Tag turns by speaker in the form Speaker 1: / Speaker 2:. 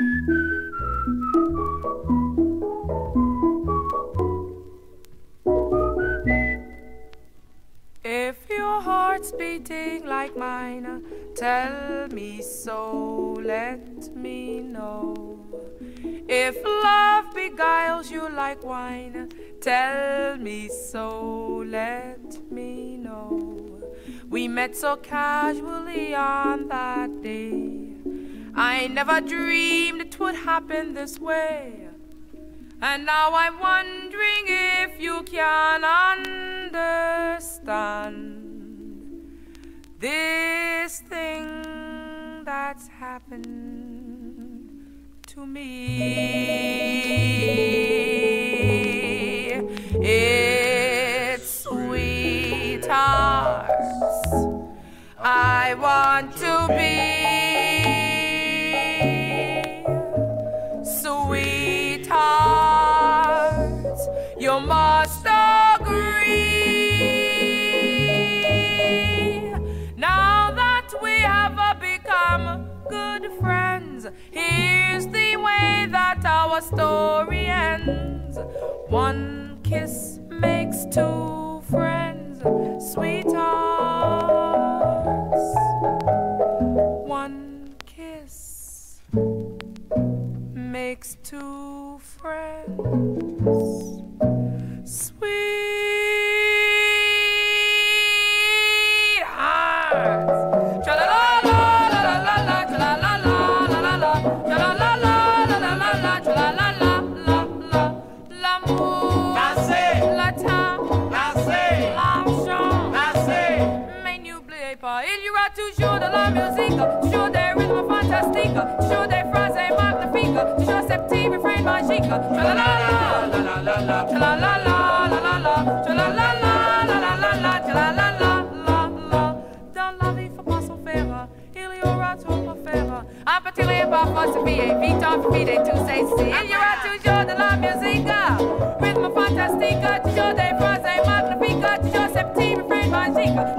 Speaker 1: If your heart's beating like mine, uh, tell me so, let me know. If love beguiles you like wine, uh, tell me so, let me know. We met so casually on that day. I never dreamed it would happen this way. And now I'm wondering if you can understand this thing that's happened to me. It's sweethearts. I want to be. You must agree. Now that we have become good friends, here's the way that our story ends. One kiss makes two friends, sweethearts. One kiss makes two friends. to show de la musique, tu joues des rythmes fantastiques, tu joues des phrases magnifiques, tu joues ces petits refrains magiques. la la la la la la la la la la la la Un petit rire parfois suffit, vite en fuit des tous ces si. Il y aura toujours de la musique, rythme fantastique, toujours des phrases magnifiques, toujours ces petits refrains magiques.